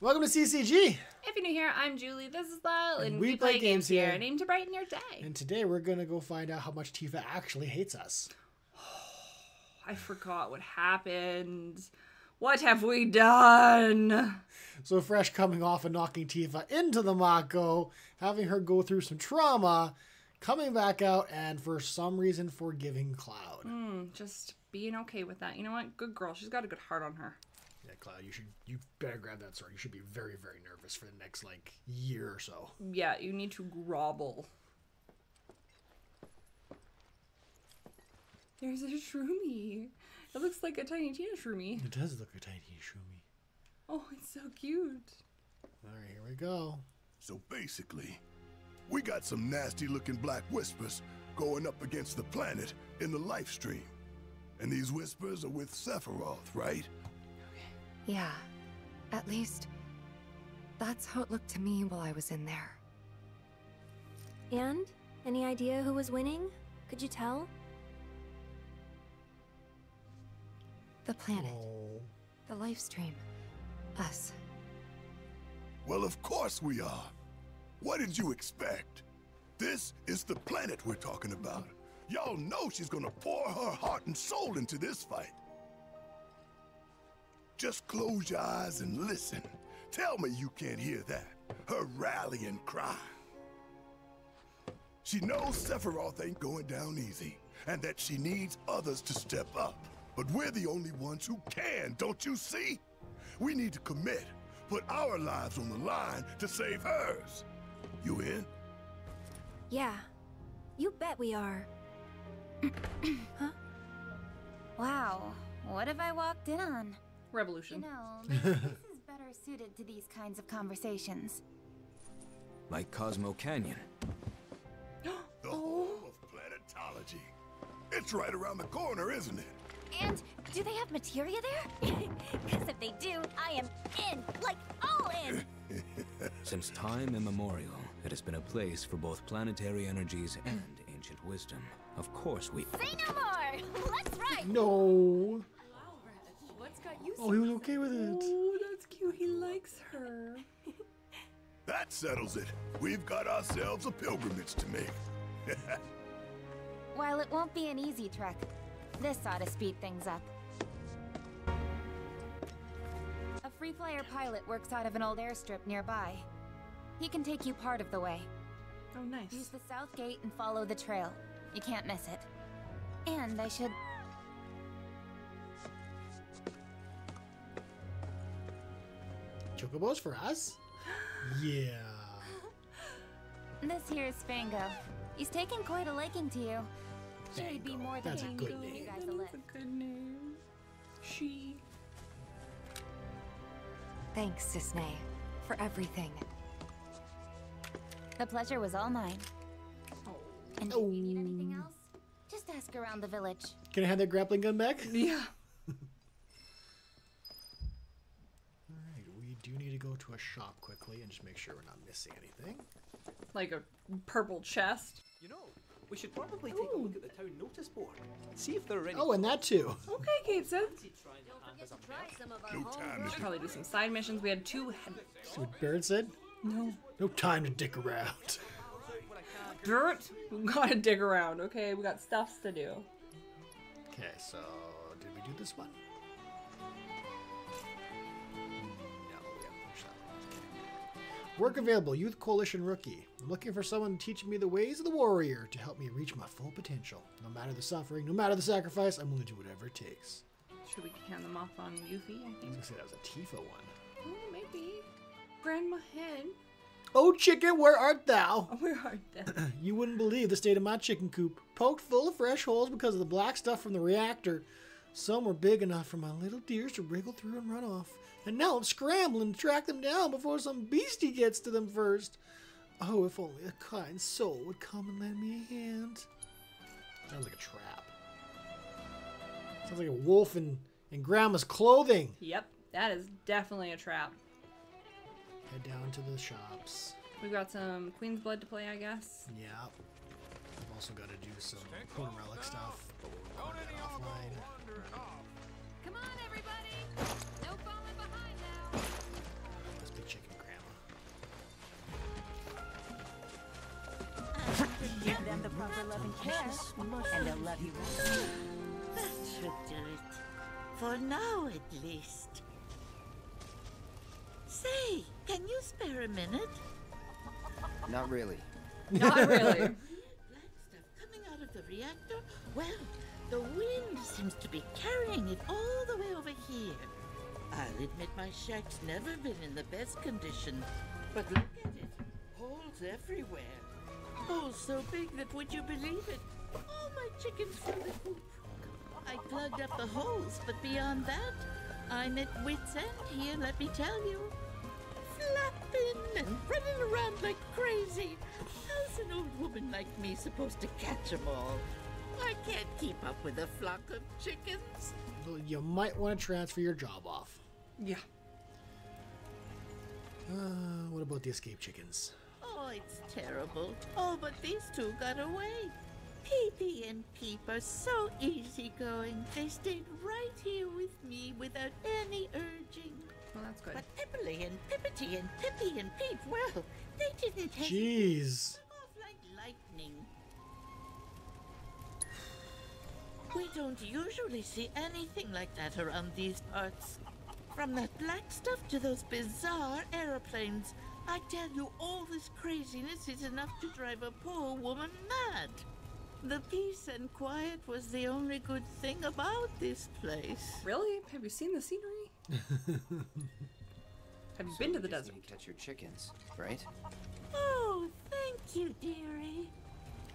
Welcome to CCG. If you're new here, I'm Julie. This is Lyle, and, And we, we play, play games games here, here. aimed to brighten your day. And today we're going to go find out how much Tifa actually hates us. I forgot what happened. What have we done? So Fresh coming off and knocking Tifa into the Mako, having her go through some trauma, coming back out, and for some reason forgiving Cloud. Hmm, just being okay with that. You know what? Good girl. She's got a good heart on her. Yeah, Cloud, you should you better grab that sword. You should be very very nervous for the next like year or so. Yeah, you need to grovel. There's a shroomy. It looks like a tiny Tina shroomy. It does look a tiny Shumi. Oh, it's so cute. All right, here we go. So basically, we got some nasty looking black whispers going up against the planet in the life stream. And these whispers are with Sephiroth, right? Yeah. At least, that's how it looked to me while I was in there. And? Any idea who was winning? Could you tell? The planet, Oh, the life stream, us. Well, of course we are. What did you expect? This is the planet we're talking about. Y'all know she's gonna pour her heart and soul into this fight. Just close your eyes and listen. Tell me you can't hear that. Her rallying cry. She knows Sephiroth ain't going down easy, and that she needs others to step up. But we're the only ones who can, don't you see? We need to commit, put our lives on the line to save hers. You in? Yeah. You bet we are. huh? Wow, what have I walked in on? You Revolution. know, this is better suited to these kinds of conversations. Like Cosmo Canyon. The home oh. of planetology. It's right around the corner, isn't it? And do they have materia there? Because if they do, I am in, like all in. Since time immemorial, it has been a place for both planetary energies and ancient wisdom. Of course we... Say no more. Let's ride. no. What's got you Oh, he was okay with it. Oh, that's cute. He likes her. That settles it. We've got ourselves a pilgrimage to make. While it won't be an easy trek, this ought to speed things up. A free flyer pilot works out of an old airstrip nearby. He can take you part of the way. Oh, nice. Use the south gate and follow the trail. You can't miss it. And I should. Chocobos for us? Yeah. This here's Fango. He's taken quite a liking to you. Should he be more than That's a good name. You guys That a is lift. a good name. She. Thanks, Cissnei, for everything. The pleasure was all mine. Oh. And if you need oh. anything else, just ask around the village. Can I have that grappling gun back? Yeah. Alright, we do need to go to a shop quickly and just make sure we're not missing anything. Like a purple chest. You know, we should probably take a look at the town notice board. See if there are any. Oh, and that too. Okay, Cape Sid. trying to hand No time to Probably do some side missions. We had two. Head- See what Barrett said? no. No time to dick around. Dirt. We gotta dig around. Okay, we got stuffs to do. Okay, so did we do this one? Work available, Youth Coalition Rookie. I'm looking for someone to teach me the ways of the warrior to help me reach my full potential. No matter the suffering, no matter the sacrifice, I'm willing to do whatever it takes. Should we hand them off on Yuffie? I think? I was gonna say that was a Tifa one. Oh, maybe. Grandma Hen. Oh, chicken, where art thou? Oh, where art thou? You wouldn't believe the state of my chicken coop. Poked full of fresh holes because of the black stuff from the reactor. Some were big enough for my little deers to wriggle through and run off. And now I'm scrambling to track them down before some beastie gets to them first. Oh, if only a kind soul would come and lend me a hand. Sounds like a trap. Sounds like a wolf in, in grandma's clothing. Yep, that is definitely a trap. Head down to the shops. We've got some Queen's Blood to play, I guess. Yeah. I've also got to do some Corner Relic stuff, but we'll record that offline. Come on, everybody! Offer love and care, and they'll love you. That should do it. For now, at least. Say, can you spare a minute? Not really. Not really. Black stuff coming out of the reactor? Well, the wind seems to be carrying it all the way over here. I'll admit my shack's never been in the best condition, but look at it. Holes everywhere. Holes so big that would you believe it? All my chickens from the coop. I plugged up the holes, but beyond that, I'm at wit's end here, let me tell you. Flapping and running around like crazy. How's an old woman like me supposed to catch 'em all? I can't keep up with a flock of chickens. Well, You might want to transfer your job off. Yeah. Uh, what about the escape chickens? Oh, it's terrible. Oh, but these two got away. Peepy and Peep are so easygoing. They stayed right here with me without any urging. Well, that's good. But Pippily and Pippity and Pippy and Peep, well, they didn't take Jeez. off like lightning. We don't usually see anything like that around these parts. From that black stuff to those bizarre aeroplanes, I tell you, all this craziness is enough to drive a poor woman mad. The peace and quiet was the only good thing about this place. Really? Have you seen the scenery? Have you been to the You just desert? need to catch your chickens, right? Oh, thank you, dearie.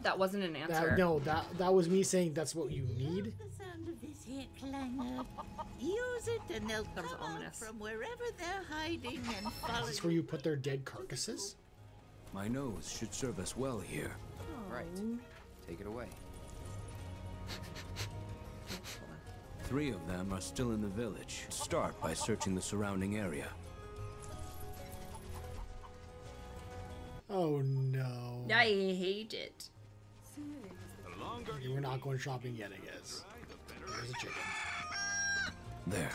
That wasn't an answer. That, no, that that was me saying that's what you need. The sound of this here clanger. Use it and they'll come out ominous. from wherever they're hiding and follow Is this where you put their dead carcasses? My nose should serve us well here. Right. Oh. Take it away. Three of them are still in the village. Start by searching the surrounding area. Oh no. I hate it. Okay, we're not going shopping yet, I guess. There's a chicken. There.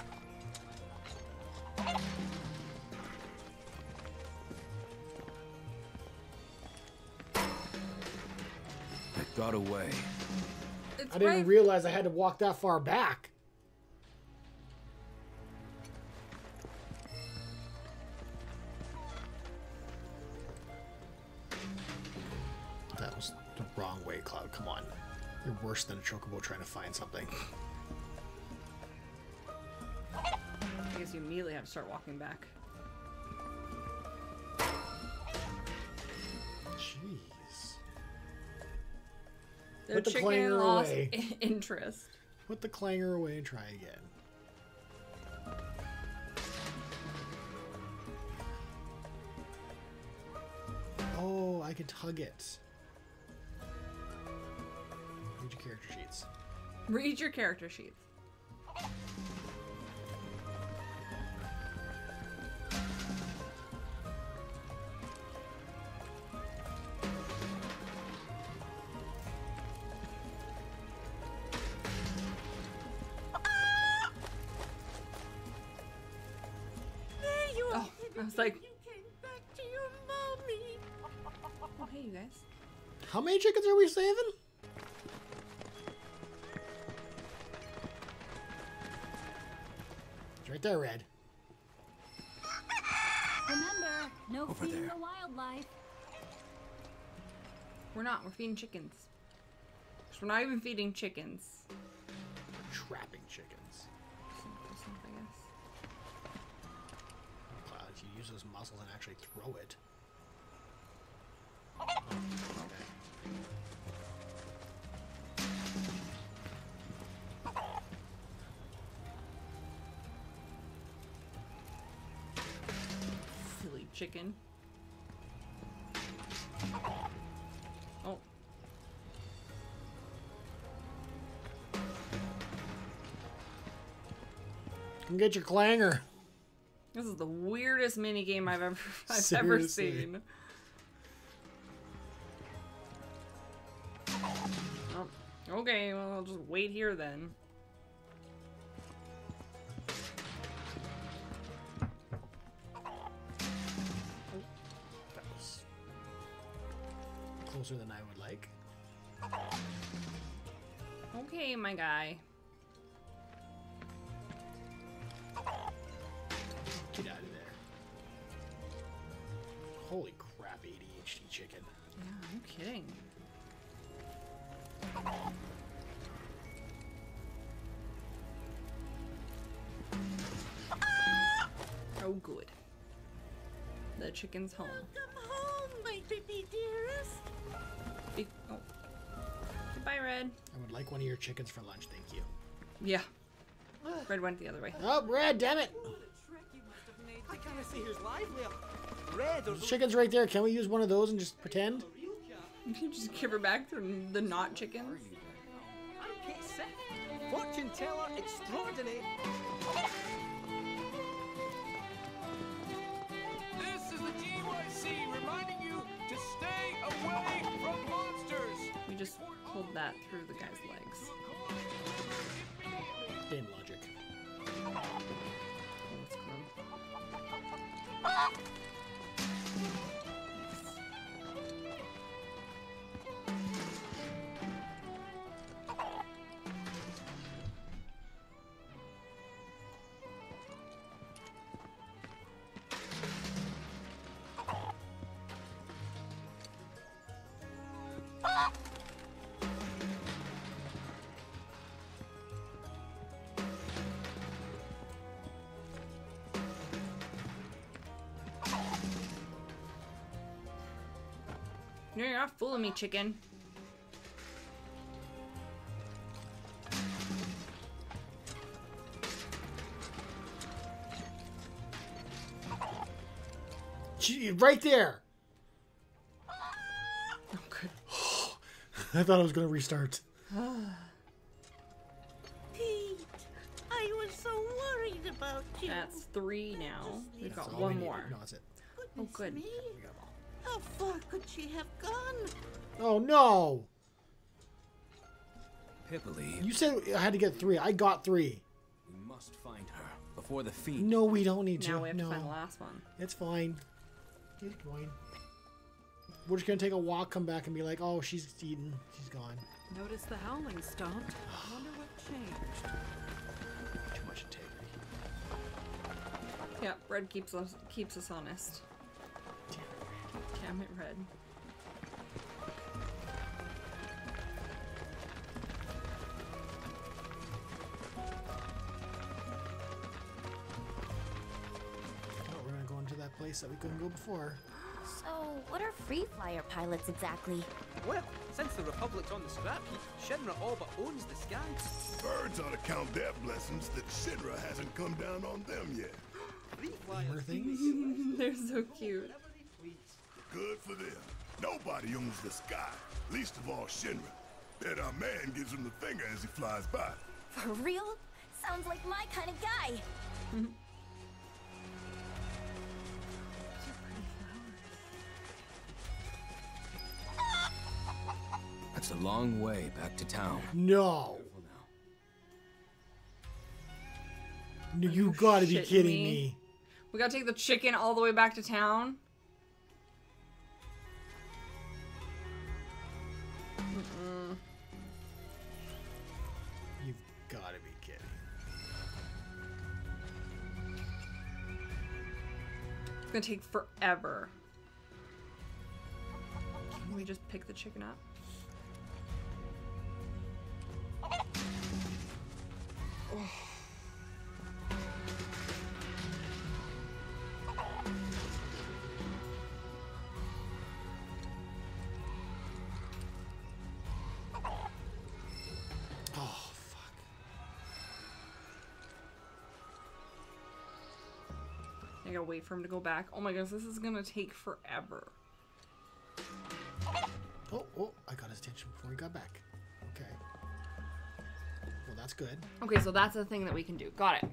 It got away. It's I didn't right- realize I had to walk that far back. You're worse than a chocobo trying to find something. I guess you immediately have to start walking back. Jeez. The Put the chicken lost away. interest. Put the clanger away and try again. Oh, I could tug it. Read your character sheets. Read your character sheets. There you are. Oh, I was like- You came back to your mommy. Oh, hey, you guys. How many chickens are we saving? It's right there, Red. Remember, no Over feeding there. the wildlife. We're not. We're feeding chickens. 'Cause we're not even feeding chickens. Trapping chickens. I guess. Cloud, you use those muscles and actually throw it. Silly chicken. Oh. Come get your clanger. This is the weirdest mini game I've ever I've ever seen. Oh, okay, well I'll just wait here then. Closer than I would like. Okay, my guy. Get out of there. Holy crap, ADHD chicken. Yeah, no kidding. Oh, good. The chicken's home. Come home, my baby dearest. Be- oh. Goodbye, Red. I would like one of your chickens for lunch, thank you. Yeah. Red went the other way. Oh, Red, damn it! I can't see who's livelier. Red or The chicken's right there. Can we use one of those and just pretend? You can just give her back the, the not chickens. I'm Cait Sith, fortune teller extraordinaire. Pulled that through the guy's legs. Game logic. Oh, That's No, you're not fooling me, chicken. Gee, right there! Oh, good. I thought I was gonna restart. Pete, I was so worried about you. That's three now. We've got That's all we one more. No, that's it. Oh, good. Me? How far could she have gone? Oh no! Pipoli, You said I had to get three. I got three. we must find her before the fiend. No, we don't need to. Now we have no, to find the last one. it's fine. It's fine. We're just gonna take a walk, come back, and be like, "Oh, she's eaten. She's gone." Notice the howling stopped. Wonder what changed. Too much integrity. Yeah, Red keeps us keeps us honest. Damn it, Red. Oh, we're gonna go into that place that we couldn't go before. So, what are free flyer pilots exactly? Well, since the Republic's on the scrap heap, Shinra all but owns the scan. Birds ought to count their blessings that Shinra hasn't come down on them yet. Free Gamer flyers things. They're so cute. Good for them. Nobody owns the sky, least of all Shinra. Bet our man gives him the finger as he flies by. For real? Sounds like my kind of guy. That's a long way back to town. No. No, you gotta be kidding me? me. We gotta take the chicken all the way back to town. It's gonna take forever. Can we just pick the chicken up? Oh I gotta wait for him to go back. Oh my gosh, this is gonna take forever. Oh, oh, I got his attention before he got back. Okay. Well, that's good. Okay, so that's the thing that we can do. Got it.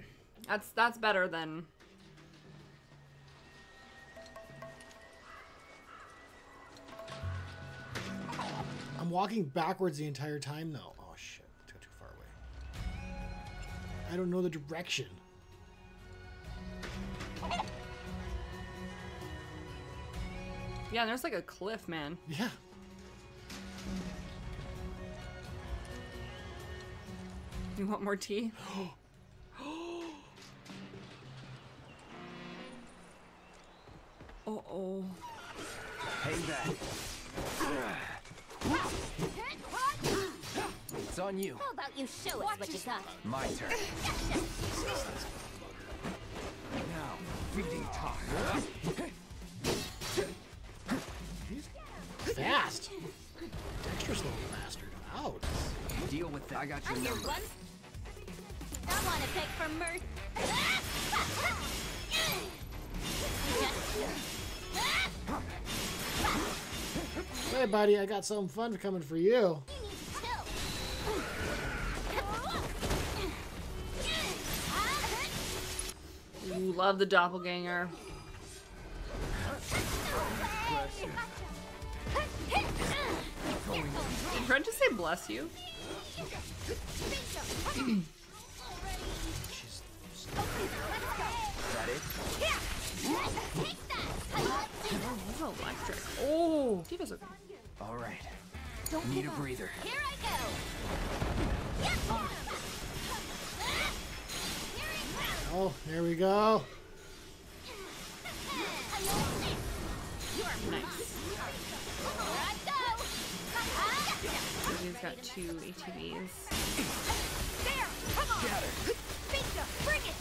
That's that's better than I'm walking backwards the entire time though. Oh shit, I got too far away. I don't know the direction. Yeah, there's like a cliff, man. Yeah. You want more tea? oh oh. Hey back. It's on you. How about you show us what you got? My turn. Now, feeding time. Fast. Dexter's little bastard. Out. Deal with that. I got your I'm number. one. I want to pick from Mert. Hey, buddy, I got something fun coming for you. Ooh, love the doppelganger. Did Red just say bless you? Oh, electric. Oh, he does okay. All right. Need a breather. Here I go. Oh, there we go. Nice. He's got two ATBs. There, come on. Shatter! Bingo, bring it.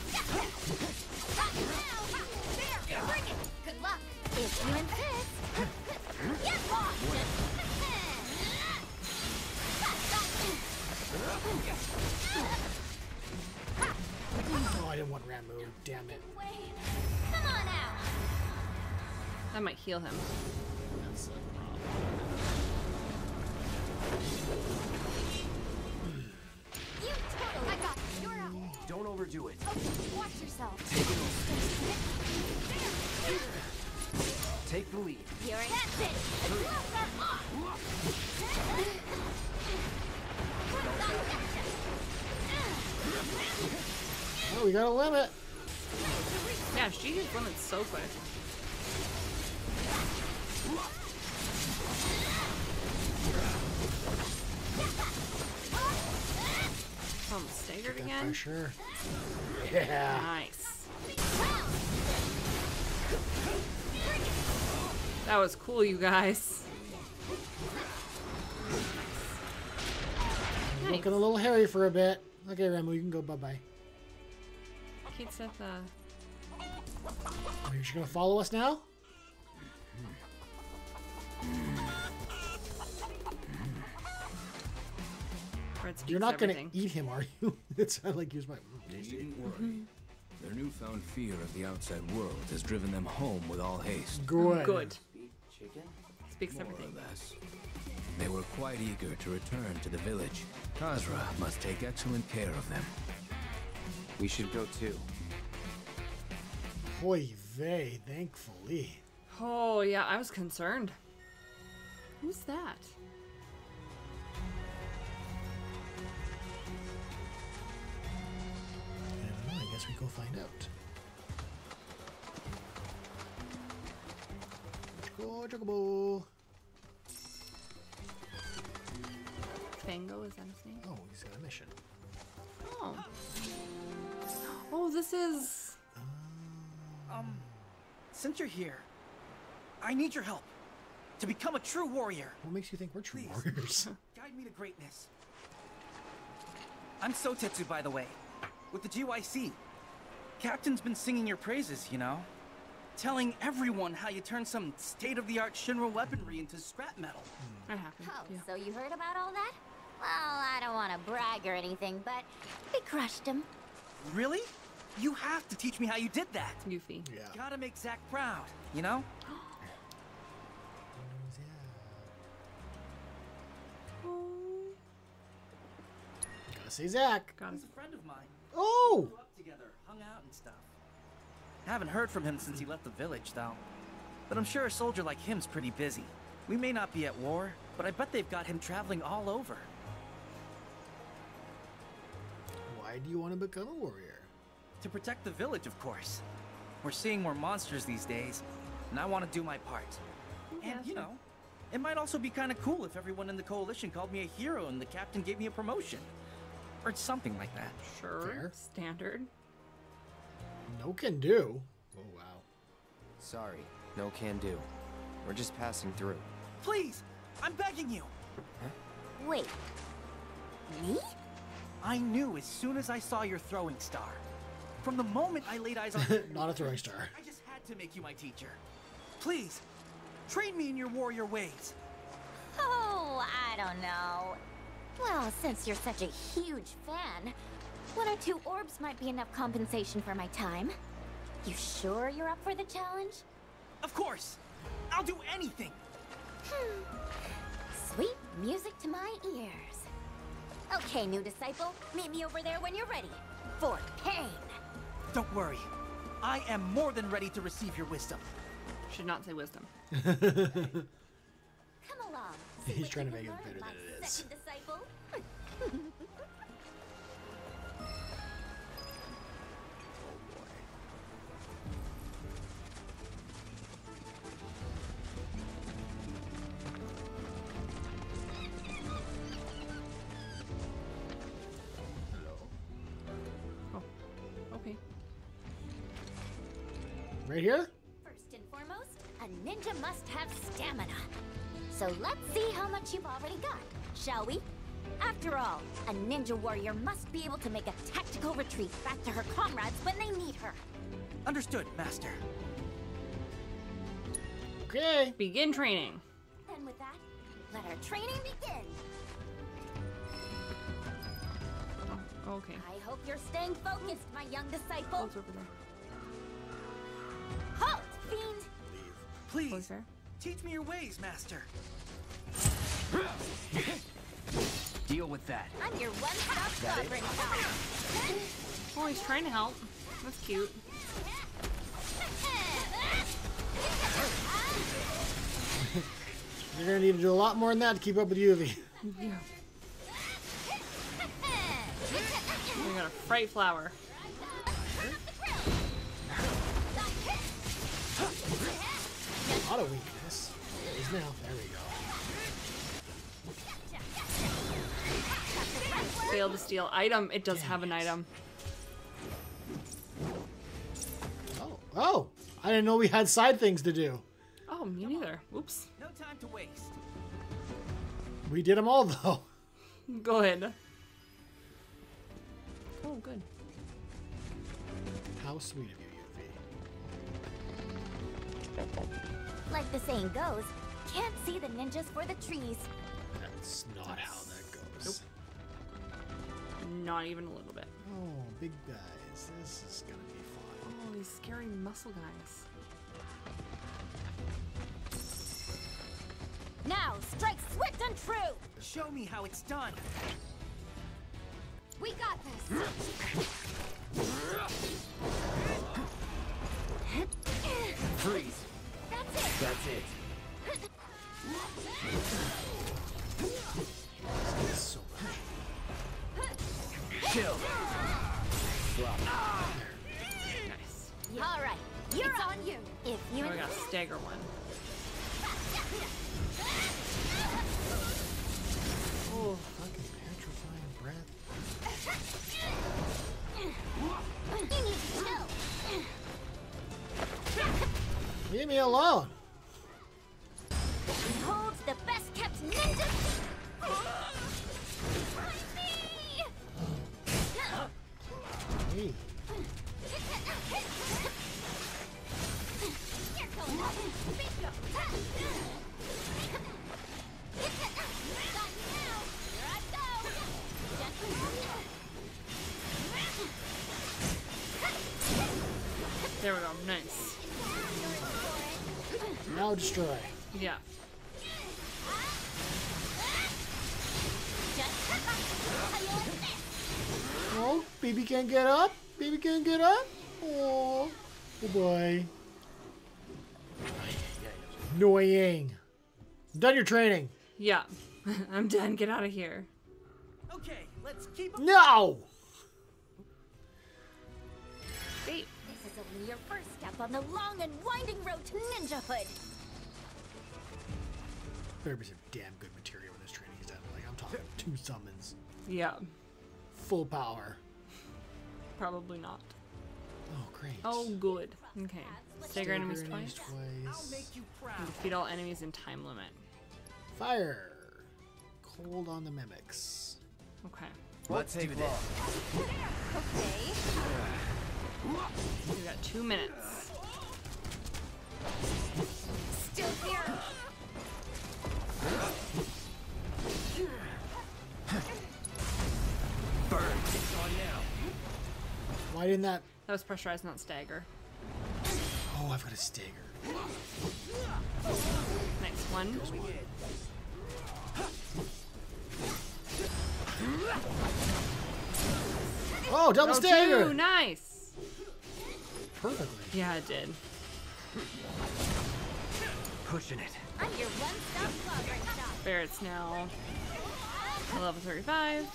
There, bring it. Good luck. If you insist. Yes, boss. Oh, I didn't want Ramuh. Damn it. Come on out. That might heal him. Don't overdo it. Okay, watch yourself. Take the lead. You're in. That's it. Oh, we got a limit. Yeah, she just limits so quick. Oh, I'm staggered Got again. pressure. Yeah. Nice. That was cool, you guys. Looking a little hairy for a bit. Okay, Ramuh, you can go bye-bye. Kate said the Are you just gonna follow us now? Hmm. Fred speaks You're not gonna eat him, are you? it's sounded like you was my. You needn't worry. Their newfound fear of the outside world has driven them home with all haste. Good. Good. Chicken? Speaks More everything. or less. They were quite eager to return to the village. Kazra must take excellent care of them. We should go too. Hoy vey, thankfully. Oh yeah, I was concerned. Who's that? Guess we go find out. Go, Chocobo. Fango, is that his name? Oh, he's got a mission. Oh. Oh, this is. Um, since you're here, I need your help to become a true warrior. What makes you think we're true Please. warriors? Guide me to greatness. I'm Sotetsu, by the way, with the GYC. Captain's been singing your praises, you know? Telling everyone how you turned some state-of-the-art Shinra weaponry into scrap metal. Hmm. That oh, happened. Oh, Yeah. so you heard about all that? Well, I don't want to brag or anything, but we crushed him. Really? You have to teach me how you did that. Goofy. yeah. Gotta make Zack proud, you know? Gotta say Zack. Got it. He's a friend of mine. Oh! Grew up together, hung out and stuff. Haven't heard from him since he left the village, though. But I'm sure a soldier like him's pretty busy. We may not be at war, but I bet they've got him traveling all over. Why do you want to become a warrior? To protect the village, of course. We're seeing more monsters these days, and I want to do my part. Yeah, And, you know, it might also be kind of cool if everyone in the coalition called me a hero and the captain gave me a promotion. or something like that. Sure. Fair. Standard. No can do. Oh wow. Sorry, no can do. We're just passing through. Please, I'm begging you. Huh? Wait. Me? I knew as soon as I saw your throwing star. From the moment I laid eyes on you, Not a throwing star. I just had to make you my teacher. Please, train me in your warrior ways. Oh, I don't know. Well, since you're such a huge fan, one or two orbs might be enough compensation for my time. You sure you're up for the challenge? Of course. I'll do anything. Hmm. Sweet music to my ears. Okay, new disciple, meet me over there when you're ready. For pain. Don't worry. I am more than ready to receive your wisdom. Should not say wisdom. Come along. He's trying to make can it better than it is. Here? First and foremost, a ninja must have stamina. So let's see how much you've already got, shall we? After all, a ninja warrior must be able to make a tactical retreat back to her comrades when they need her. Understood, Master. Okay. Begin training. Then with that, let our training begin. Okay. I hope you're staying focused, my young disciple. What's over there? Halt, fiend! Please, teach me your ways, Master. Deal with that. I'm your one-stop That it? sovereign child. Oh, he's trying to help. That's cute. You're gonna need to do a lot more than that to keep up with Yuffie. Yeah. We got a fright flower. Lot of weakness. There is now. There we go. Failed to steal item. It does have an item. Oh, oh! I didn't know we had side things to do. Oh, me neither. Oops. No time to waste. We did them all though. Go ahead. Oh, good. How sweet of you, Like the saying goes, can't see the ninjas for the trees. That's not how that goes. Nope. Not even a little bit. Oh, big guys. This is gonna be fun. Oh, these scary muscle guys. Now, strike swift and true! Show me how it's done. We got this! Freeze. That's it! That's. So Chill. Drop. Nice. All right, you're on you. If you Oh, I got a stagger one. Leave me alone. Behold the best kept ninja. Now destroy. Yeah. Oh, baby can't get up. Baby can't get up. Oh, oh boy. Annoying. Done your training. Yeah. I'm done. Get out of here. Okay, let's keep. No. Wait. This is only your first step on the long and winding road to ninjahood. Better be some damn good material in this training is done. Like I'm talking two summons. Yeah. full power. Probably not. Oh, great. Oh, good. Okay. Stagger enemies Stagger enemies twice. twice. And defeat all enemies in time limit. Fire. Cold on the mimics. Okay. Let's do it. Okay. We got two minutes. Still here. Burn. It's on now. Why didn't that? That was pressurized, not stagger. Oh, I've got a stagger. Next one. Oh, double Oh, stagger. two, Nice. Perfectly. Yeah, it did. Pushing it. I'm your one-stop progress shop. Barrett's now level 35.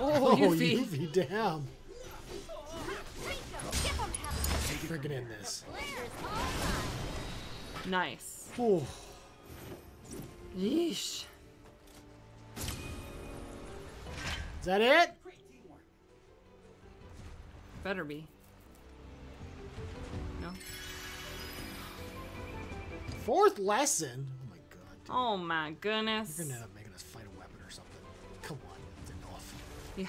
Oh, oh Yuffie. Yuffie, damn. Freaking in this. Nice. Oh, Yeesh. is that it? Better be. Fourth lesson. Oh my god. Dude. Oh my goodness. You're gonna end up making us fight a weapon or something. Come on, it's enough. Yeah.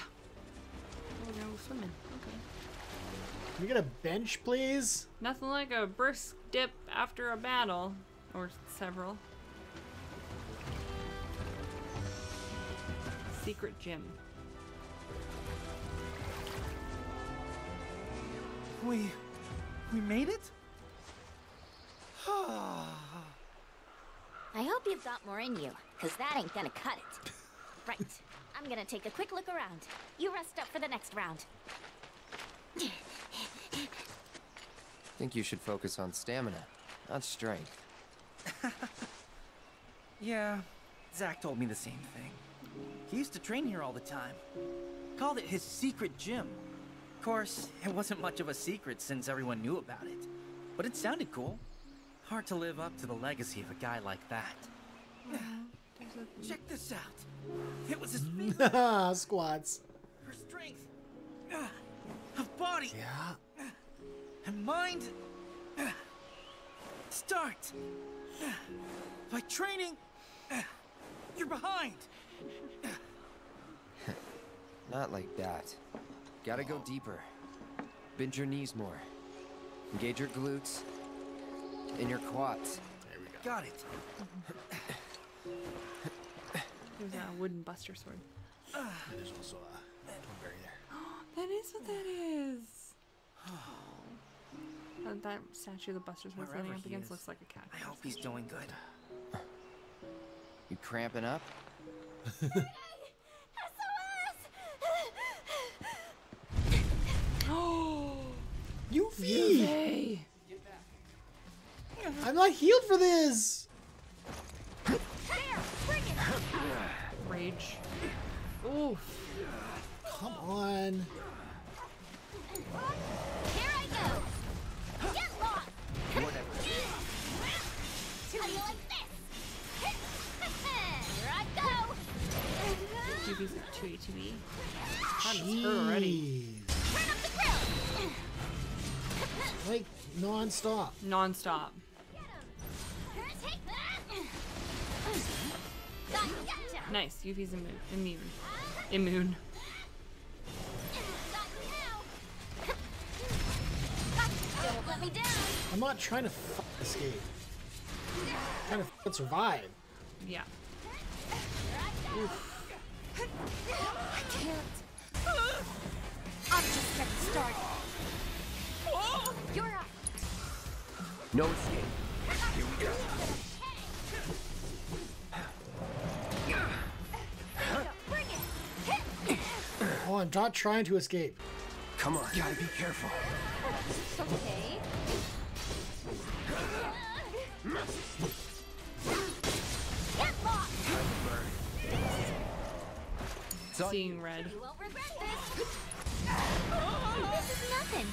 Oh, no swimming. Okay. Can we get a bench, please? Nothing like a brisk dip after a battle. Or several. Secret gym. We. we made it? Ah. I hope you've got more in you, because that ain't gonna cut it. Right. I'm gonna take a quick look around. You rest up for the next round. I think you should focus on stamina, not strength. Yeah, Zack told me the same thing. He used to train here all the time. Called it his secret gym. Of course, it wasn't much of a secret since everyone knew about it. But it sounded cool. Hard to live up to the legacy of a guy like that. Check this out. It was his feet, Squats. her strength, uh, of body, Yeah. and mind. uh, Start. uh, By training, uh, you're behind. Not like that. Gotta go deeper. Bend your knees more. Engage your glutes. And your quads. There we go. Got it. There's a wooden buster sword. And there's also a Thornberry there. That is what that is. Uh, that statue the Buster Sword's Wherever leaning up against is, looks like a cat. I hope he's doing good. You cramping up? Yuffie! Hey! I'm not healed for this! Rage. Oof. Come on. Here I go. Get lost. How do you like this? Here I go. TV's at 2 ATV. God, it's hurt already. Turn up the grill. Like, non-stop. Non-stop. Nice. Yuffie's immune. Immune. Immune. Got you now. Gotcha. Don't let me down. I'm not trying to f- escape. I'm trying to f- survive. Yeah. I can't. I'm just getting started. You're up. No escape. Oh, I'm not trying to escape. Come on. You Gotta be careful. Okay. Get lost. It's on Seeing red. You won't regret this. This is nothing.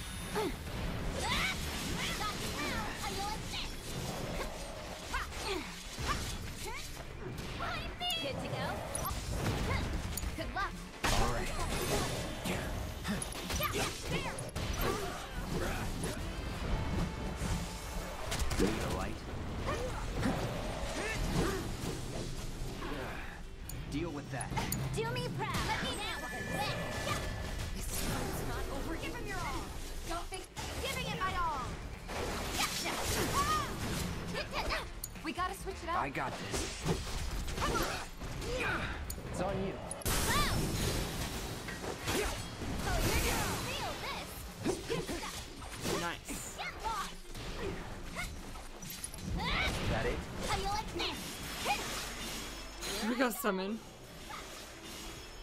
Summon.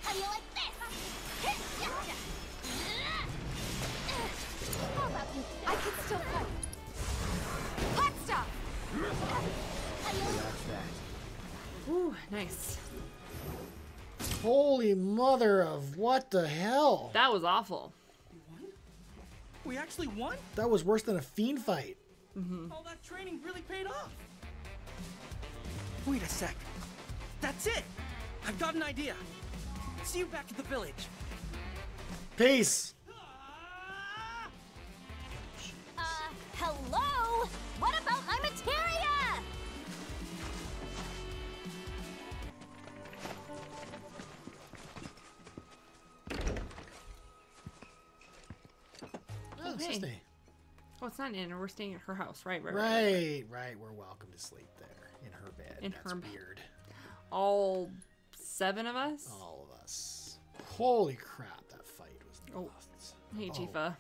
How you like this? How about you? I can still fight. Hot stuff! How you like that. Ooh, nice. Holy mother of what the hell? That was awful. We actually won? That was worse than a fiend fight. Mm -hmm. All that training really paid off. Wait a sec. That's it! I've got an idea. See you back at the village. Peace. Uh, hello? What about my materia? Oh, hey. stay. Oh, it's not an inn. We're staying at her house, right? Right. Right, right. We're welcome to sleep there in her bed. In That's her bed. weird. All seven of us. All of us. Holy crap, that fight was Oh. nuts. Hey, Oh.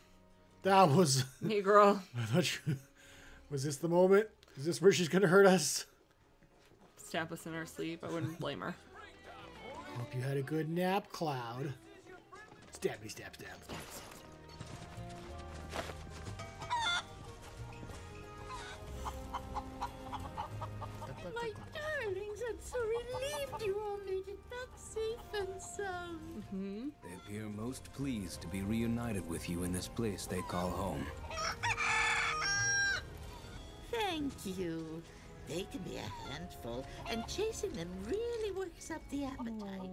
That was. Hey, girl. I thought you. Was this the moment? Is this where she's gonna hurt us? Stab us in our sleep. I wouldn't blame her. Hope you had a good nap, Cloud. Stab Stabby, stab, stab. Hmm. They appear most pleased to be reunited with you in this place they call home. Thank you. They can be a handful, and chasing them really works up the appetite.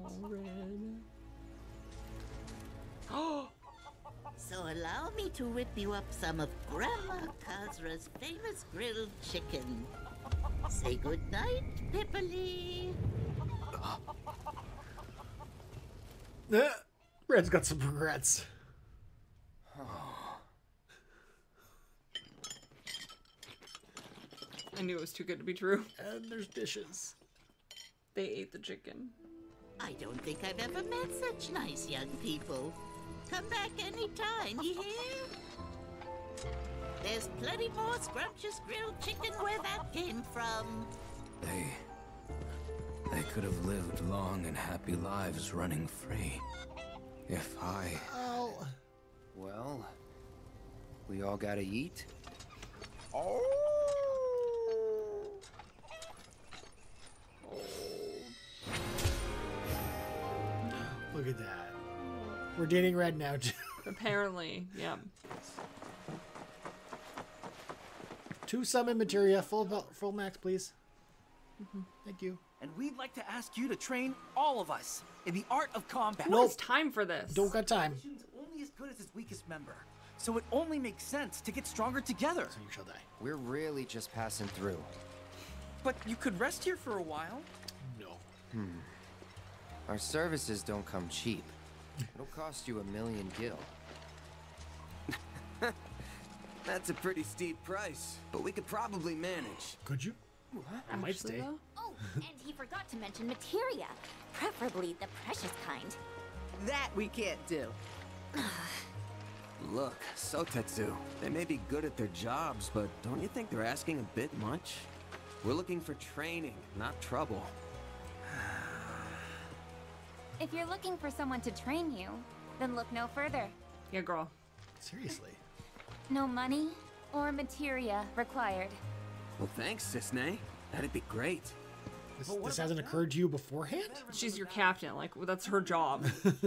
Oh, So allow me to whip you up some of Grandma Kazra's famous grilled chicken. Say good night, Pipperly. Eh, Red's got some regrets. I knew it was too good to be true. And there's dishes. They ate the chicken. I don't think I've ever met such nice young people. Come back anytime, you hear? There's plenty more scrumptious grilled chicken where that came from. They. They could have lived long and happy lives running free. If I. Oh. Well, we all gotta eat. Oh look at that. We're dating Red now, too. Apparently, yeah. Two summon materia, full full max, please. Mm-hmm. Thank you. And we'd like to ask you to train all of us in the art of combat. Who has time for this? Don't got time. Only as good as its weakest member. So it only makes sense to get stronger together. So you shall die. We're really just passing through. But you could rest here for a while. No. Hmm. Our services don't come cheap. It'll cost you a million gil. That's a pretty steep price, but we could probably manage. Could you? I might Actually, stay. though? And he forgot to mention materia, preferably the precious kind. That we can't do. Look, Sotetsu, they may be good at their jobs, but don't you think they're asking a bit much? We're looking for training, not trouble. If you're looking for someone to train you, then look no further. Yeah, girl. Seriously. No money or materia required. Well, thanks, Cissnei. That'd be great. This, this hasn't occurred to you beforehand? She's your captain. Like, that's her job.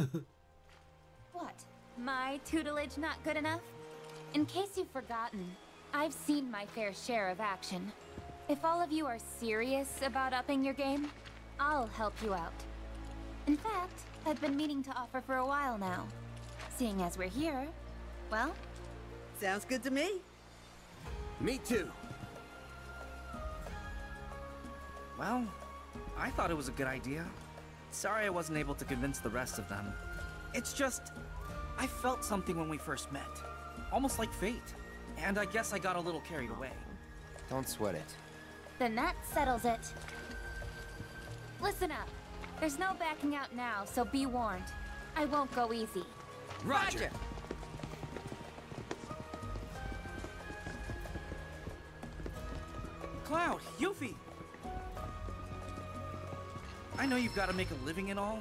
What? My tutelage not good enough? In case you've forgotten, I've seen my fair share of action. If all of you are serious about upping your game, I'll help you out. In fact, I've been meaning to offer for a while now. Seeing as we're here, well, Sounds good to me. Me too. Well, I thought it was a good idea. Sorry I wasn't able to convince the rest of them. It's just, I felt something when we first met. Almost like fate. And I guess I got a little carried away. Don't sweat it. Then that settles it. Listen up. There's no backing out now, so be warned. I won't go easy. Roger. Cloud, Yuffie! I know you've got to make a living and all,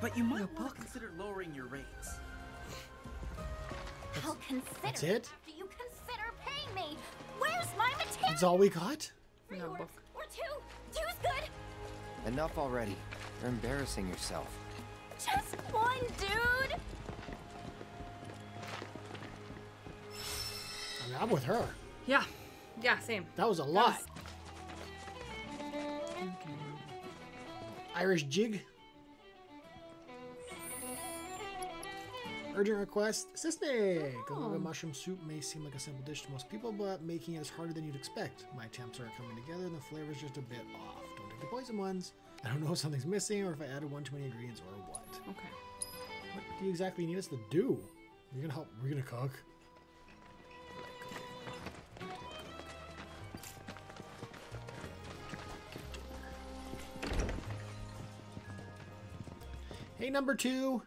but you might want to consider lowering your rates. I'll consider That's it? after you consider paying me. Where's my material? That's all we got? Three words or two. Two's good. Enough already. You're embarrassing yourself. Just one, dude. I mean, I'm with her. Yeah. Yeah, same. That was a lot. Irish jig. Urgent request. Cissnei! Gunga oh. mushroom soup may seem like a simple dish to most people, but making it is harder than you'd expect. My attempts are coming together and the flavor's just a bit off. Don't take the poison ones. I don't know if something's missing or if I added one too many ingredients or what. Okay. What do you exactly need us to do? You're gonna help. We're gonna cook. Hey, number two.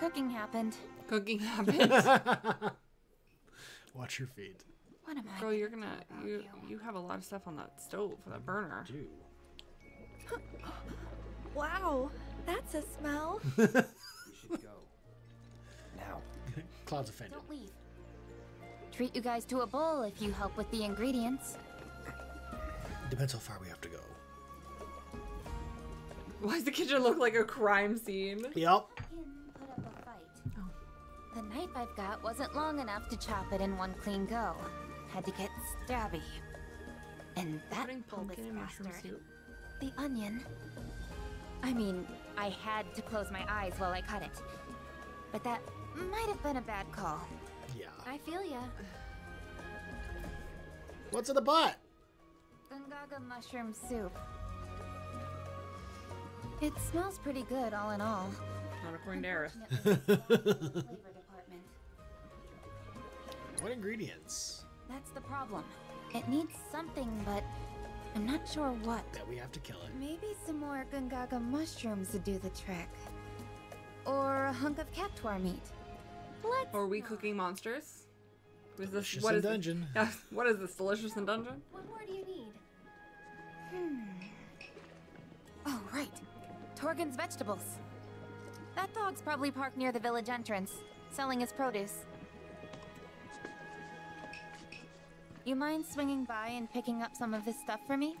Cooking happened. Cooking happened. Watch your feet. What am I? Girl, you're gonna you you have a lot of stuff on that stove for that burner. Do. Wow, that's a smell. We should go. Now. Cloud's offended. Don't leave. Treat you guys to a bowl if you help with the ingredients. Depends how far we have to go. Why does the kitchen look like a crime scene? Yep. Put up a fight. Oh. The knife I've got wasn't long enough to chop it in one clean go. Had to get stabby. And that Putting bulbous pumpkin in mushroom soup. The onion. I mean, I had to close my eyes while I cut it. But that might have been a bad call. Yeah. I feel ya. What's in the pot? Gongaga mushroom soup. It smells pretty good, all in all. Not according to Aerith. Flavor department. What ingredients? That's the problem. It needs something, but I'm not sure what. That we have to kill it. Maybe some more Gongaga mushrooms would do the trick. Or a hunk of Captor meat. Let's Or are we cooking monsters? Was this Delicious what in is this- dungeon. Yeah, what is this? Delicious in dungeon? What more do you need? Hmm. Oh, right. Torgen's vegetables. That dog's probably parked near the village entrance, selling his produce. You mind swinging by and picking up some of his stuff for me?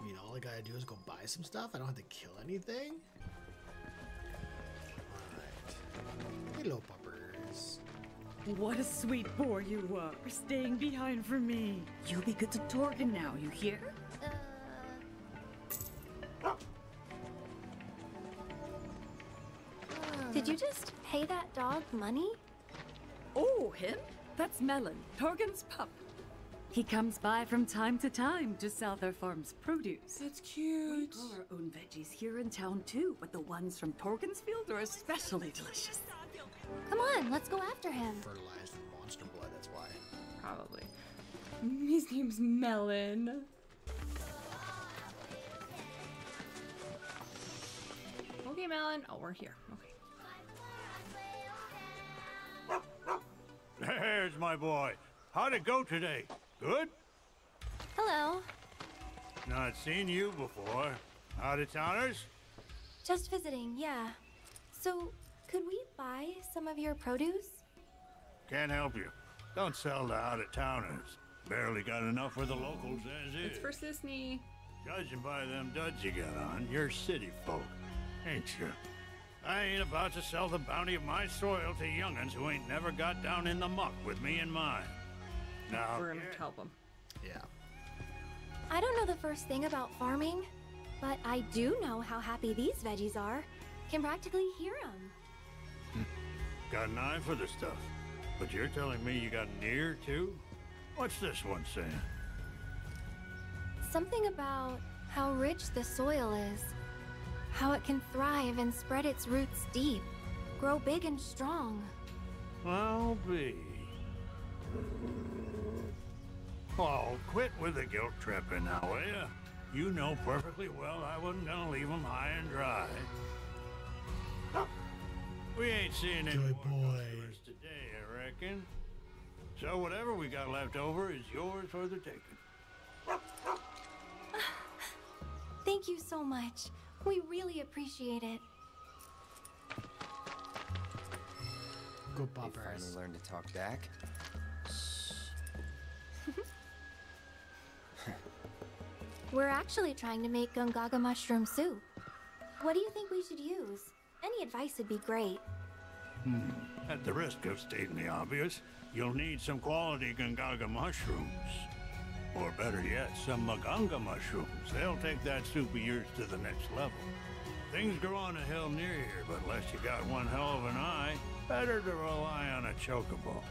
I mean, all I gotta do is go buy some stuff. I don't have to kill anything. Alright. Hello, puppers. What a sweet boy you are, staying behind for me. You'll be good to Torgen now, you hear? Uh, Did you just pay that dog money? Oh, him? That's Melon, Torgen's pup. He comes by from time to time to sell their farm's produce. That's cute. We grow our own veggies here in town too, but the ones from Torgen's field are especially delicious. Come on, let's go after him. Fertilized with monster blood, that's why. Probably. His name's Melon. Okay, Melon. Oh, we're here. Okay. There's my boy. How'd it go today? Good? Hello. Not seen you before. Out of towners? Just visiting, yeah. So, could we buy some of your produce? Can't help you. Don't sell to out of towners. Barely got enough for the locals as is. It's for Cissnei. Judging by them duds you got on, you're city folk, ain't you? I ain't about to sell the bounty of my soil to young'uns who ain't never got down in the muck with me and mine. Now, We're gonna have to help him. Yeah. I don't know the first thing about farming, but I do know how happy these veggies are. Can practically hear them. Hmm. got an eye for the stuff. But you're telling me you got an ear, too? What's this one saying? Something about how rich the soil is, how it can thrive and spread its roots deep, grow big and strong. I'll be. Oh, quit with the guilt tripping now, will ya? You know perfectly well I wasn't gonna leave 'em high and dry. We ain't seeing any more customers today, I reckon. So whatever we got left over is yours for the taking. Thank you so much. We really appreciate it. They Go poppers. finally learned to talk back. We're actually trying to make Gongaga mushroom soup. What do you think we should use? Any advice would be great. Hmm. At the risk of stating the obvious, you'll need some quality Gongaga mushrooms. Or better yet, some Maganga mushrooms. They'll take that soup of yours to the next level. Things grow on a hill near here, but unless you got one hell of an eye, better to rely on a chocobo.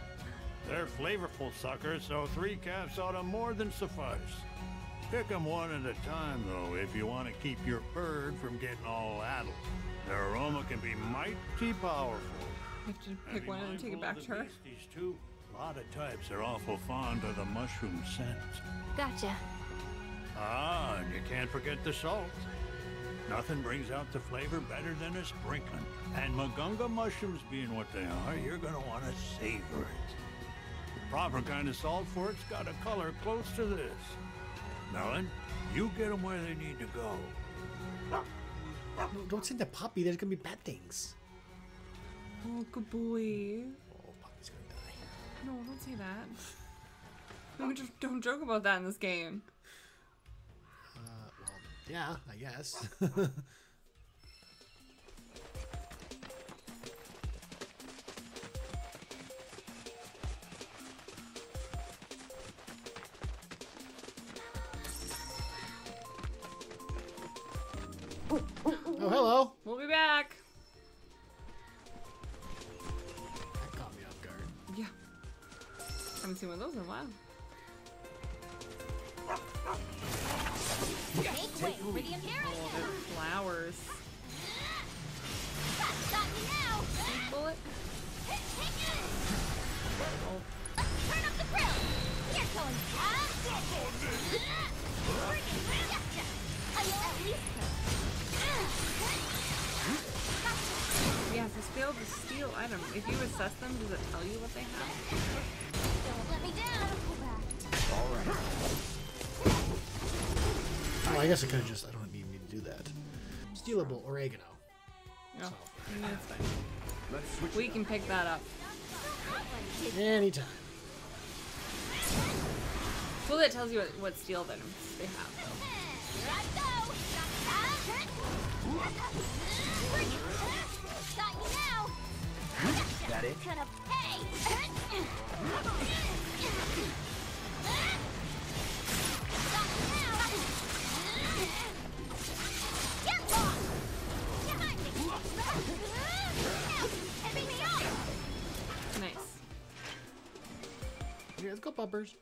They're flavorful suckers, so three caps ought to more than suffice. Pick 'em one at a time, though, if you want to keep your bird from getting all addled. Their aroma can be mighty powerful. You have to pick one and take it back to her. Two, a lot of types are awful fond of the mushroom scent. Gotcha. Ah, and you can't forget the salt. Nothing brings out the flavor better than a sprinkling. And Magunga mushrooms being what they are, you're gonna want to savor it. The proper kind of salt for it's got a color close to this. Melon, you get 'em where they need to go. No, don't send the puppy. There's gonna be bad things. Oh, good boy. No, don't say that. Don't, don't joke about that in this game. Uh, well, yeah, I guess. oh, hello. We'll be back. Haven't seen one of those in a while. Make way for the Imperium! Oh, they're flowers. Got me now! Bullet. Oh, Turn up the grill! You're going oh, down! Bring yes, this failed to steal item. If you assess them, does it tell you what they have? Don't let me down! All right. Well, I guess I could have just. I don't need me to do that. Stealable oregano. No, yeah, it's fine. We can pick that up. Anytime. Well, it tells you what, what steel items they have. Here up! Nice. Okay, let's go, puppers.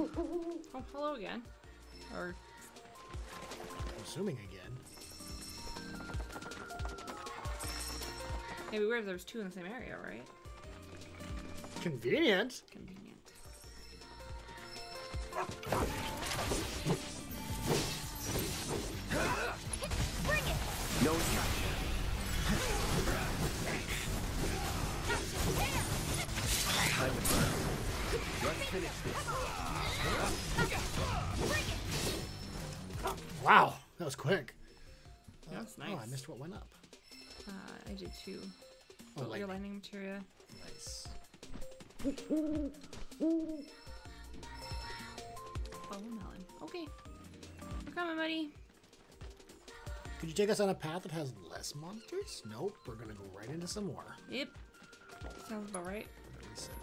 Oh, hello again. Or I'm assuming again. maybe weird if there's two in the same area, right? Convenient. Convenient. Bring it! No touch. Time to burn. Let's finish this. Wow, that was quick. That was Oh, I missed what went up. Uh, I did two. Oh, What, your lightning. lightning materia. Nice. Oh, melon. Okay. We're coming, buddy. Could you take us on a path that has less monsters? Nope, we're gonna go right into some more. Yep. Sounds about right. Whatever we said.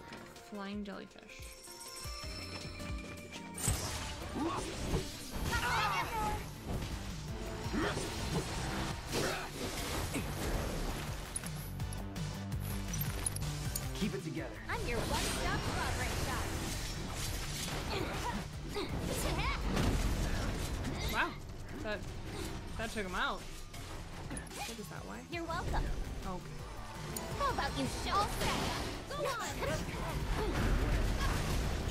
Flying jellyfish. Keep it together. I'm your one-stop progress shot. Wow. That that took him out. What is that way? You're welcome. Okay. How about you show Go on!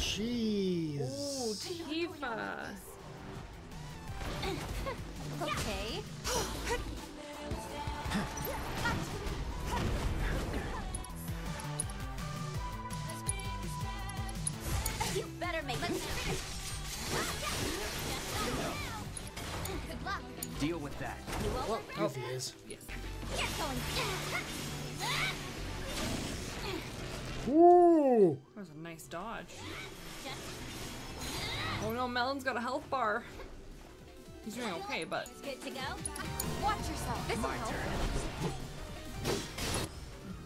Jeez. Ooh, Tifa. okay. nice dodge. Oh no, Melon's got a health bar. He's doing okay, but Good to go. Watch yourself. This will help.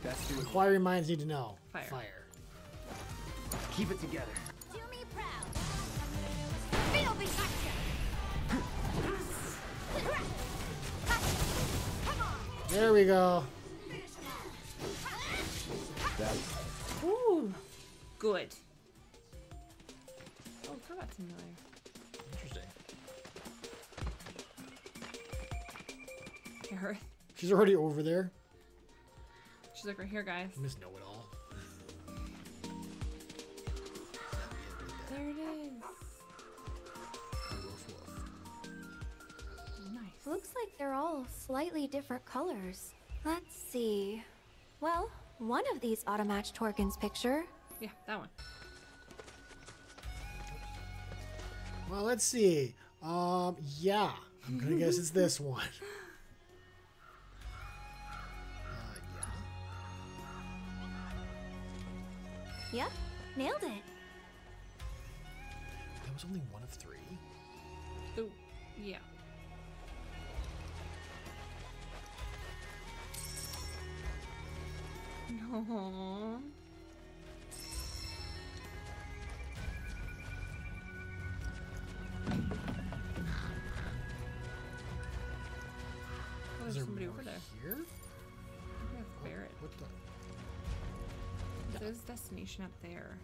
That's the Inquiring minds need to know. Fire. Fire. Keep it together. Do me proud. Feel the action. There we go. That's Ooh. Good. Oh, Combat Simulator. Interesting. Here. She's already over there. She's like, right here, guys. Miss Know It All. There it is. Nice. Looks like they're all slightly different colors. Let's see. Well, one of these ought to match Torkin's picture. Yeah, that one. Well, let's see. Um, yeah. I'm gonna guess it's this one. Uh, yeah. Yep, nailed it. That was only one of three. Destination up there.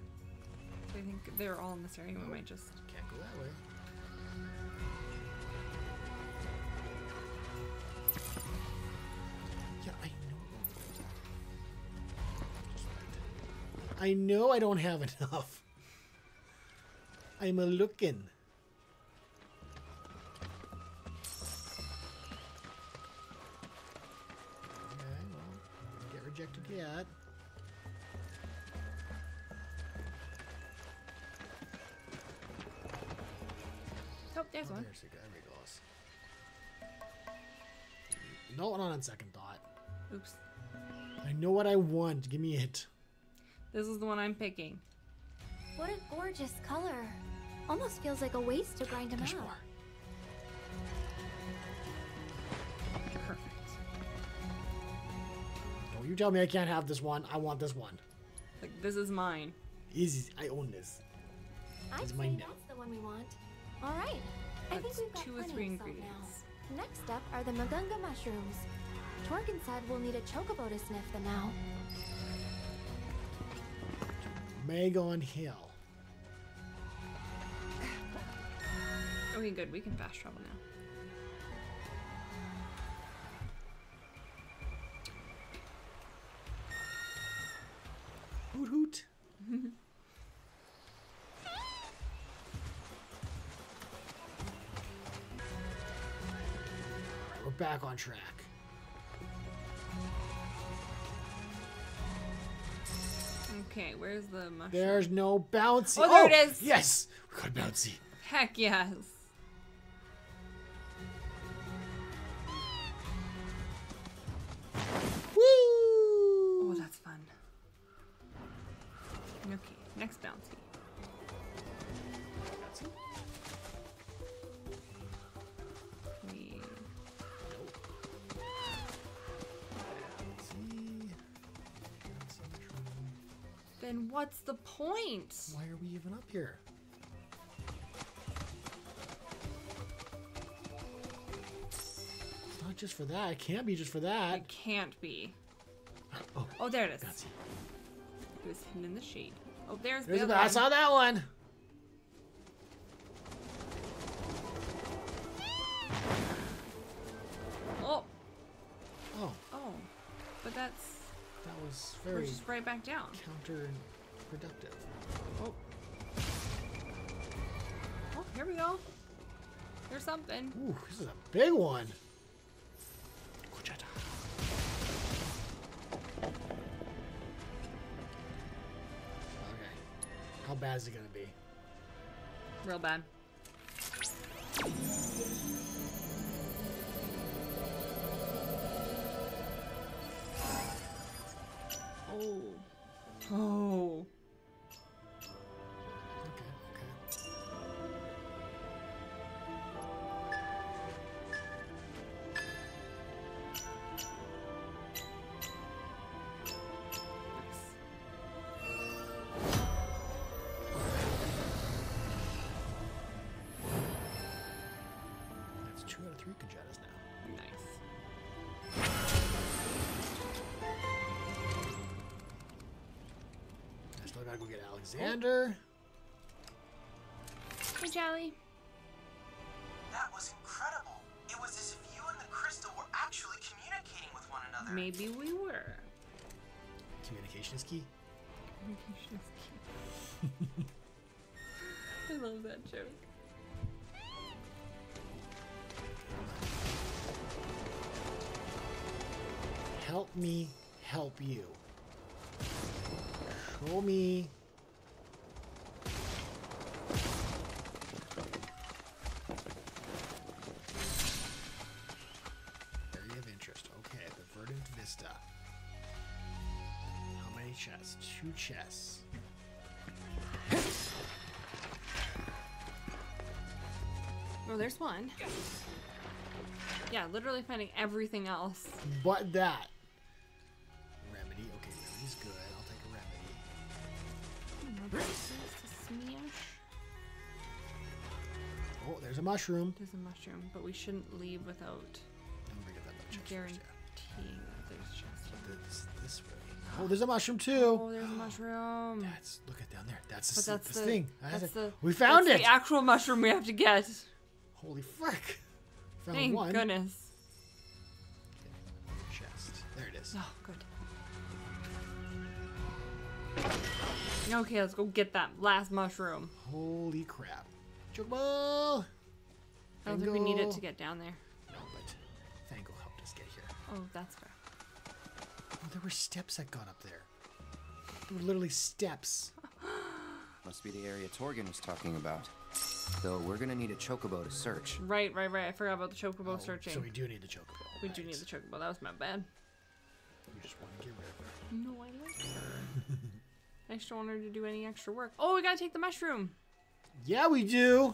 So I think they're all in this area. We might just. Can't go that way. Yeah, I know. I know I don't have enough. I'm a looking. Oops. I know what I want. Give me it. This is the one I'm picking. What a gorgeous color. Almost feels like a waste to grind them There's out. more. Perfect. Don't you tell me I can't have this one. I want this one. Like, this is mine. Easy. I own this. I'd It's mine now. that's the one we want. All right. I think we've got two or plenty three ingredients. now. Next up are the Magunga mushrooms. Torkin said we'll need a chocobo to sniff them out. Magon Hill. Okay, good. We can fast travel now. Hoot hoot. We're back on track. Okay, where's the mushroom? There's no bouncy. Oh, there oh, it is. Yes, we got bouncy. Heck yes. What's the point? Why are we even up here? It's not just for that. It can't be just for that. It can't be. Oh, oh there it is. Gotcha. It was hidden in the shade. Oh, there's, there's the other I saw that one. Oh. Oh. Oh. But that's... That was very... We're just right back down. Counter counterproductive. Oh. Oh, here we go. There's something. Ooh, this is a big one. Okay. How bad is it gonna be? Real bad. Two out of three Conjettas now. Nice. I still gotta go get Alexander. Hey, Jolly. That was incredible. It was as if you and the crystal were actually communicating with one another. Maybe we were. Communication is key. Communication is key. I love that joke. Help me help you. Show me. Area of interest. Okay, the Verdant Vista. How many chests? Two chests. Oh, there's one. Yeah, literally finding everything else. But that. Mushroom. There's a mushroom, but we shouldn't leave without I'm gonna get that chest first, guaranteeing that there's chest. yeah. This, this way. Oh, there's a mushroom too. Oh, there's a mushroom. That's look at down there. That's the, But that's this the thing. That's That's the we found that's it. The actual mushroom we have to get. Holy frick! Found Thank one goodness. chest. There it is. Oh, good. Okay, let's go get that last mushroom. Holy crap! Chocobo. I don't think we need it to get down there. No, but Fango helped us get here. Oh, that's fair. Oh, there were steps that got up there. There were literally steps. Must be the area Torgan was talking about. Though we're gonna need a chocobo to search. Right, right, right. I forgot about the chocobo Oh, searching. So we do need the chocobo. We do need the chocobo. That was my bad. You just want to get rid of her. No, I like her. I just don't want her to do any extra work. Oh, we gotta take the mushroom. Yeah, we do.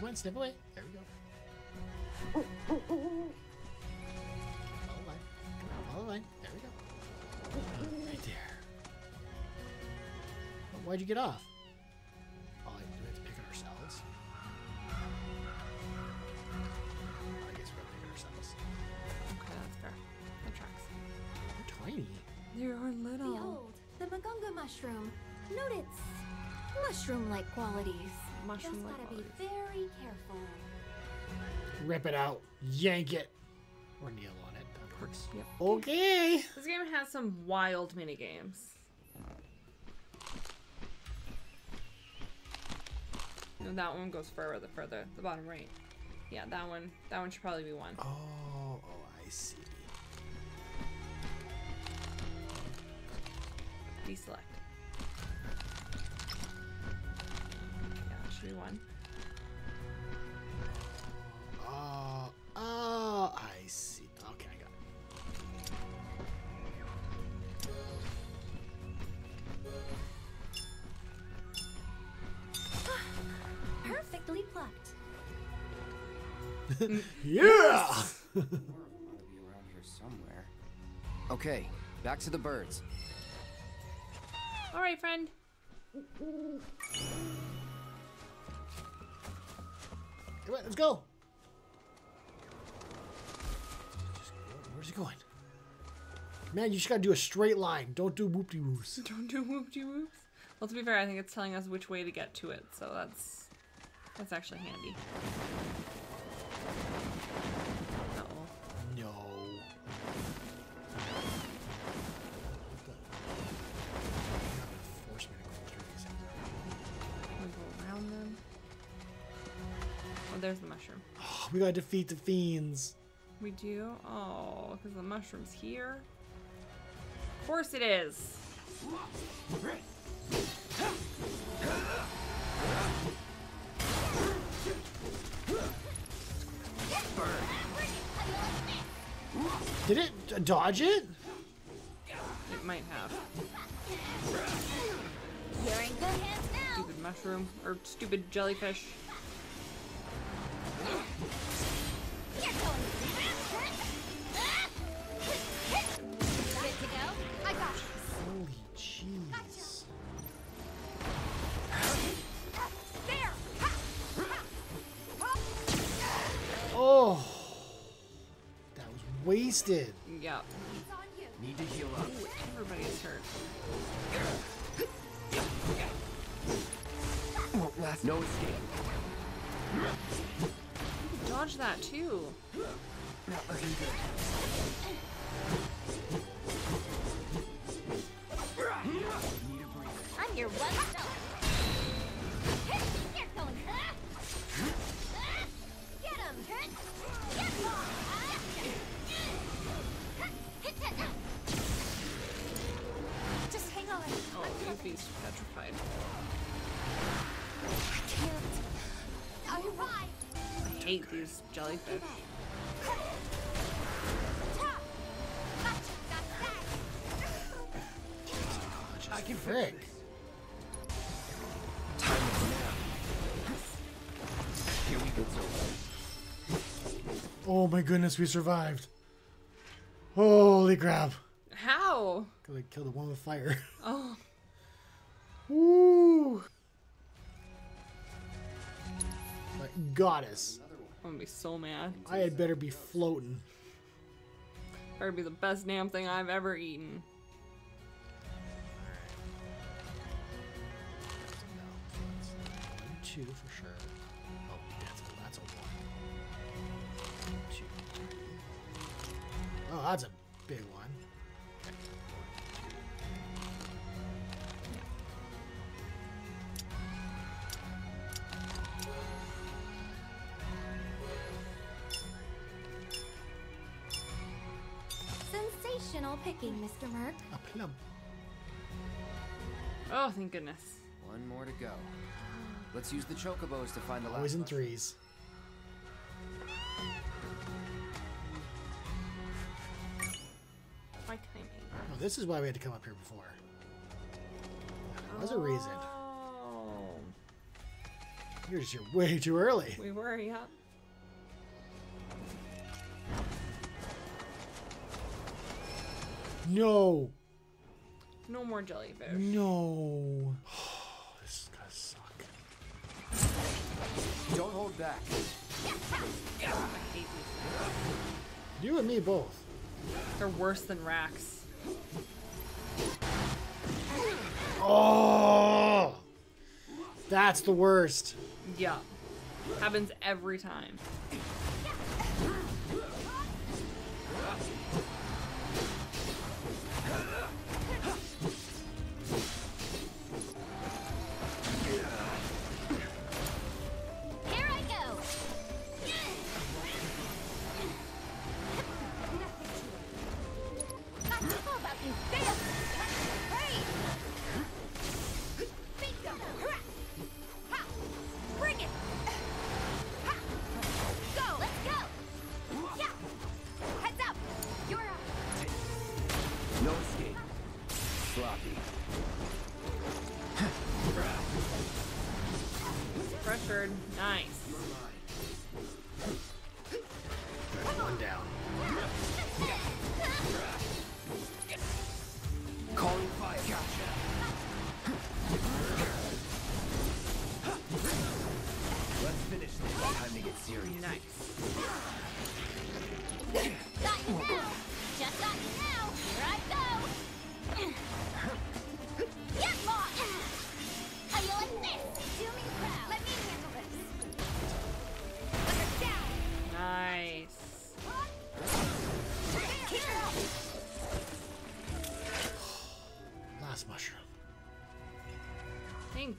Come on, sniff away. There we go. Follow the line. Follow the line. There we go. Right there. Oh, Why'd you get off? Oh, do we have to pick it ourselves? I guess we have to pick it ourselves. Okay, that's fair. That tracks. They're tiny. They are little. Behold, the Magunga mushroom. Note its mushroom-like qualities. Mushroom-like Just gotta be very careful. Rip it out. Yank it. Or kneel on it. That works. Yep. Okay. This game has some wild mini games. No, that one goes further, further, the bottom right. Yeah, that one. That one should probably be one. Oh, oh, I see. Deselect. Should be one. Oh, oh, I see. Okay, I got it. Ah, perfectly plucked. Mm, yeah. Ought to be around here somewhere. Okay, back to the birds. All right, friend. Come on, let's go. Where's he going? Man, you just gotta do a straight line. Don't do whoop de woos. Don't do whoop de whoops. Well, to be fair, I think it's telling us which way to get to it, so that's That's actually handy. There's the mushroom. Oh, we gotta defeat the fiends. We do? Oh, because the mushroom's here? Of course it is. Did it dodge it? It might have. You're in good hands now. Stupid mushroom. Or stupid jellyfish. Oh. That was wasted. Yep. Need to heal up. Everybody's hurt. Won't last. No escape. Dodge that too. Good. I'm your one stop. You're going. Get him. Get Just hang on. Oh, Yuffie's petrified. Hate these jellyfish. I can Frick. Time is now. Here we go. Oh my goodness, we survived. Holy crap. How? Gotta kill the one with fire. Oh. Woo! Like, goddess. I'm gonna be so mad. I had better be floating. Better be the best damn thing I've ever eaten. Two for sure. Oh, that's, that's a one. Two. Oh, that's a big one. Picking, Mr. Merc. A plum. Oh, thank goodness. One more to go. Let's use the chocobos to find the Always last. in mushroom. threes. My timing. Oh, this is why we had to come up here before. There was a reason. Oh. You're just here way too early. We were, yep. No. No more jellyfish. No. this is gonna suck. Don't hold back. I hate these things. You and me both. They're worse than racks. Oh. That's the worst. Yeah. Happens every time.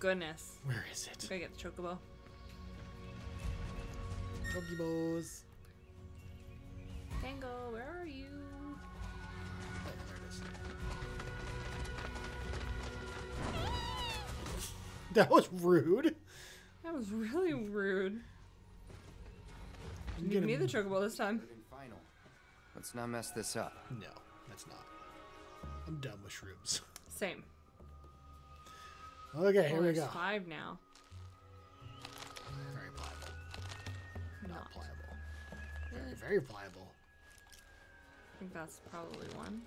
Goodness. Where is it? Gotta get the chocobo. Pokebos. Tango, where are you? That was rude. That was really rude. I'm Give me gonna- the chocobo this time. Final. Let's not mess this up. No, that's not. I'm done with shrooms. Same. Okay, here we go. five now. Very pliable. Not. Not pliable. Very, very pliable. I think that's probably one. One,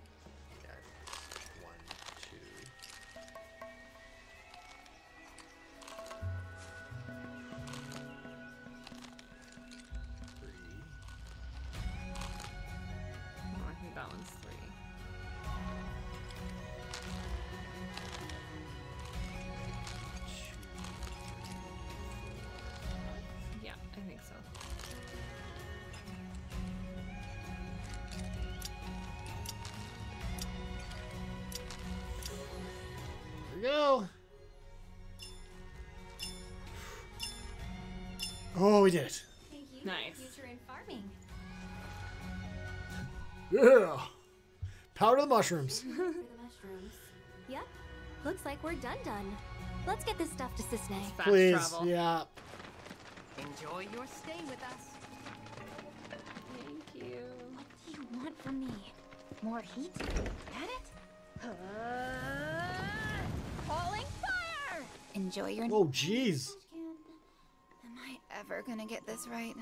we did it. Thank you. Nice. Future in farming. Yeah. Powder the mushrooms. The mushrooms. Yep. Looks like we're done done. Let's get this stuff to Cissnei. Please, yeah. Enjoy your stay with us. Thank you. What do you want from me? More heat? Get it? Uh, calling fire! Enjoy your. Oh, jeez. Am I ever gonna get this right?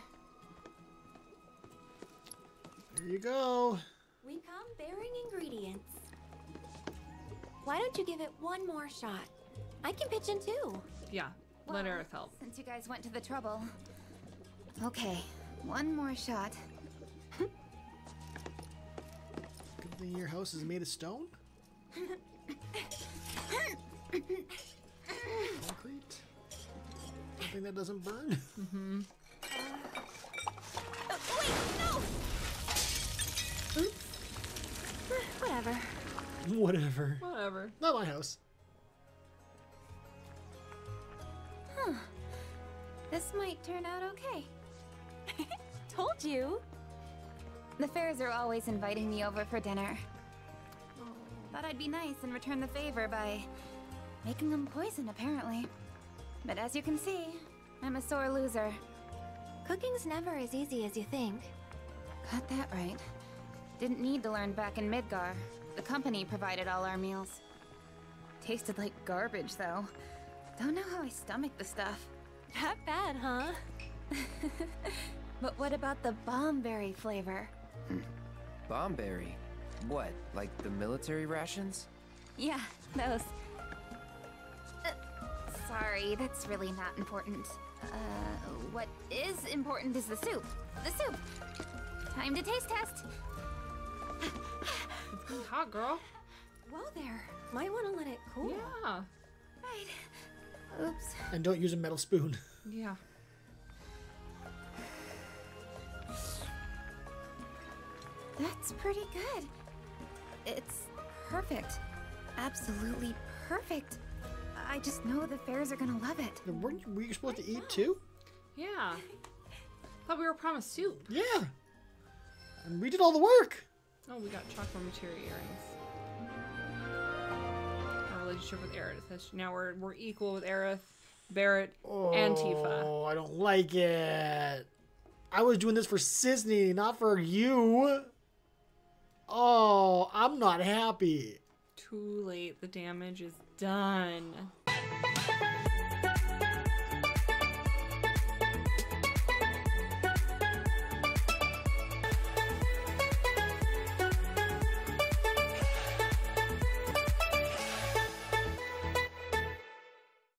Here you go. We come bearing ingredients. Why don't you give it one more shot? I can pitch in too. Yeah, let Aerith help. Since you guys went to the trouble. Okay, one more shot. Good thing your house is made of stone. Concrete. Something that doesn't burn. Mm-hmm. Oops. Whatever. Whatever. Whatever. Not my house. Huh. This might turn out okay. Told you. The Fairs are always inviting me over for dinner. Thought I'd be nice and return the favor by making them poison, apparently. But as you can see, I'm a sore loser. Cooking's never as easy as you think. Got that right. Didn't need to learn back in Midgar. The company provided all our meals. Tasted like garbage, though. Don't know how I stomach the stuff. Not bad, huh? But what about the bombberry flavor? Hmm. Bombberry? What, like the military rations? Yeah, those. Sorry, that's really not important. Uh, what is important is the soup. The soup! Time to taste test! It's getting hot, girl. Whoa there. Might want to let it cool. Yeah. Right. Oops. And don't use a metal spoon. Yeah. That's pretty good. It's perfect. Absolutely perfect. I just know the Fairs are gonna love it. Weren't you, were you supposed to eat too? Yeah. Thought we were promised soup. Yeah. And we did all the work. Oh, we got chocolate material earrings. Our relationship with Aerith. has- Now we're we're equal with Aerith, Barrett, and Tifa. Oh, I don't like it. I was doing this for Cissnei, not for you. Oh, I'm not happy. Too late. The damage is done.